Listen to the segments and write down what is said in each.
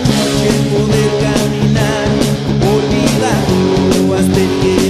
noche poder caminar, olvidar todo hasta el que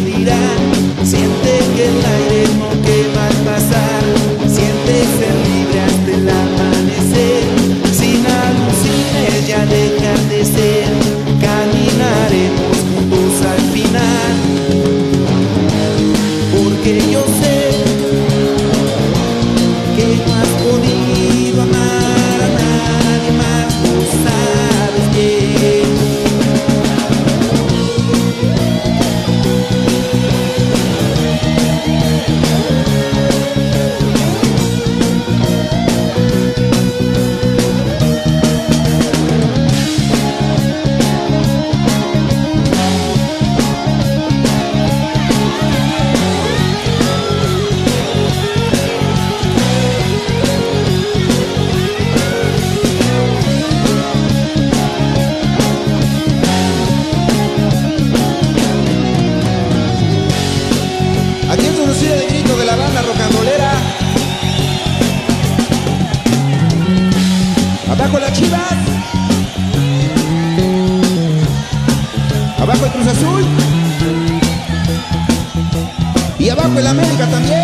Abajo las chivas. Abajo el Cruz Azul. Y abajo el América también.